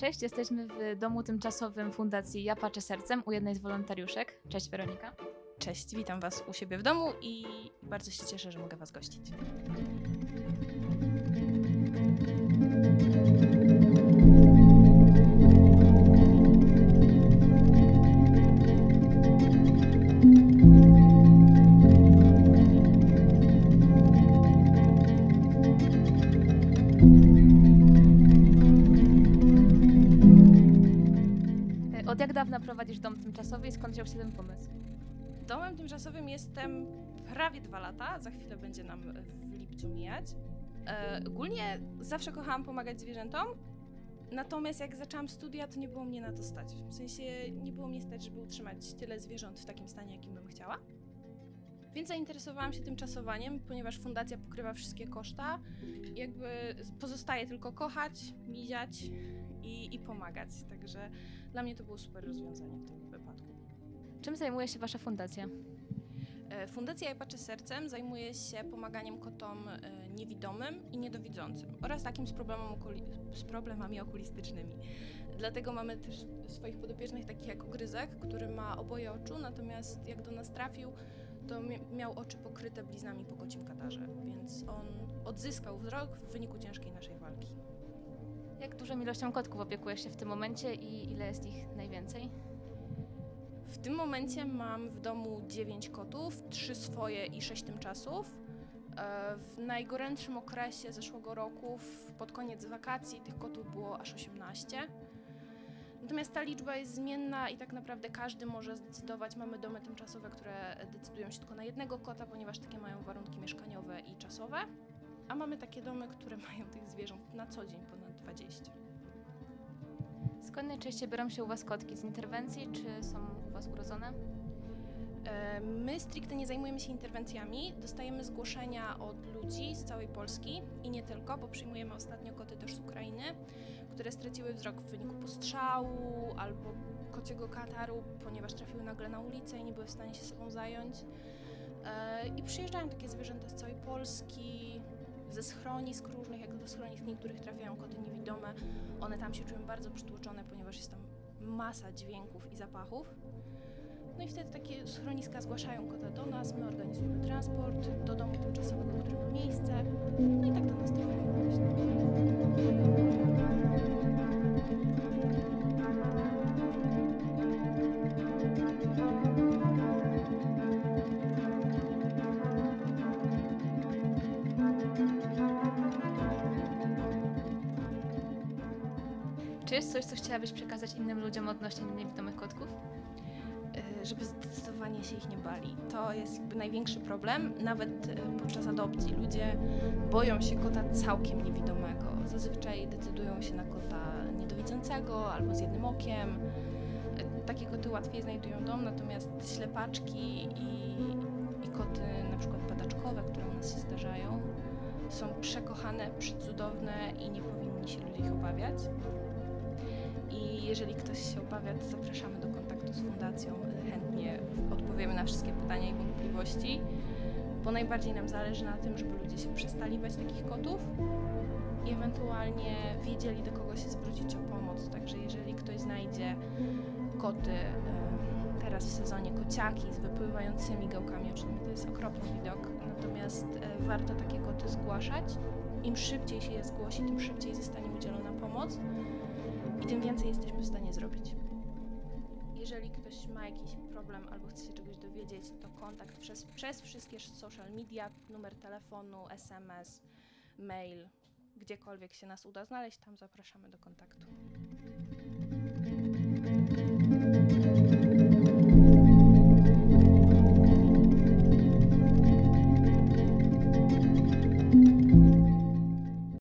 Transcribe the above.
Cześć, jesteśmy w domu tymczasowym Fundacji Ja Patrzę Sercem u jednej z wolontariuszek. Cześć Weronika. Cześć, witam Was u siebie w domu i bardzo się cieszę, że mogę Was gościć. E, Od jak dawna prowadzisz dom tymczasowy i skąd wziął się ten pomysł? Domem tymczasowym jestem prawie dwa lata, za chwilę będzie nam w lipcu mijać. E, ogólnie zawsze kochałam pomagać zwierzętom, natomiast jak zaczęłam studia, to nie było mnie na to stać. W sensie nie było mnie stać, żeby utrzymać tyle zwierząt w takim stanie, jakim bym chciała. Więc zainteresowałam się tymczasowaniem, ponieważ fundacja pokrywa wszystkie koszta. Jakby pozostaje tylko kochać, miziać i, i pomagać. Także dla mnie to było super rozwiązanie w tym wypadku. Czym zajmuje się Wasza fundacja? E, Fundacja Ja Patrzę Sercem zajmuje się pomaganiem kotom e, niewidomym i niedowidzącym oraz takim z, z problemami okulistycznymi. Dlatego mamy też swoich podopiecznych takich jak Ogryzek, który ma oboje oczu, natomiast jak do nas trafił, to mia- miał oczy pokryte bliznami po kocim katarze, więc on odzyskał wzrok w wyniku ciężkiej naszej walki. Jak dużą ilością kotków opiekujesz się w tym momencie i ile jest ich najwięcej? W tym momencie mam w domu 9 kotów, 3 swoje i 6 tymczasów. E, W najgorętszym okresie zeszłego roku, pod koniec wakacji, tych kotów było aż 18. Natomiast ta liczba jest zmienna i tak naprawdę każdy może zdecydować. Mamy domy tymczasowe, które decydują się tylko na jednego kota, ponieważ takie mają warunki mieszkaniowe i czasowe. A mamy takie domy, które mają tych zwierząt na co dzień ponad 20. Skąd najczęściej biorą się u Was kotki? Z interwencji czy są u Was urodzone? E, My stricte nie zajmujemy się interwencjami. Dostajemy zgłoszenia od ludzi z całej Polski i nie tylko, bo przyjmujemy ostatnio koty też z Ukrainy, które straciły wzrok w wyniku postrzału albo kociego kataru, ponieważ trafiły nagle na ulicę i nie były w stanie się sobą zająć. E, I przyjeżdżają takie zwierzęta z całej Polski, ze schronisk różnych, jak do schronisk niektórych trafiają koty niewidome. One tam się czują bardzo przytłoczone, ponieważ jest tam masa dźwięków i zapachów. No i wtedy takie schroniska zgłaszają kota do nas, my organizujemy transport do domu tymczasowego, który ma miejsce. No Czy jest coś, co chciałabyś przekazać innym ludziom odnośnie niewidomych kotków? Y, Żeby zdecydowanie się ich nie bali. To jest jakby największy problem, nawet y, podczas adopcji. Ludzie boją się kota całkiem niewidomego. Zazwyczaj decydują się na kota niedowidzącego albo z jednym okiem. Y, Takie koty łatwiej znajdują dom, natomiast ślepaczki i, i koty na przykład padaczkowe, które u nas się zdarzają, są przekochane, przecudowne i nie powinni się ludzie ich obawiać. I jeżeli ktoś się obawia, to zapraszamy do kontaktu z fundacją. Chętnie odpowiemy na wszystkie pytania i wątpliwości, bo najbardziej nam zależy na tym, żeby ludzie się przestali bać takich kotów i ewentualnie wiedzieli, do kogo się zwrócić o pomoc. Także jeżeli ktoś znajdzie koty, e, teraz w sezonie kociaki z wypływającymi gałkami ocznymi, to jest okropny widok, natomiast e, warto takie koty zgłaszać. Im szybciej się je zgłosi, tym szybciej zostanie udzielona pomoc i tym więcej jesteśmy w stanie zrobić. Jeżeli ktoś ma jakiś problem albo chce się czegoś dowiedzieć, to kontakt przez, przez wszystkie social media, numer telefonu, SMS, mail, gdziekolwiek się nas uda znaleźć, tam zapraszamy do kontaktu.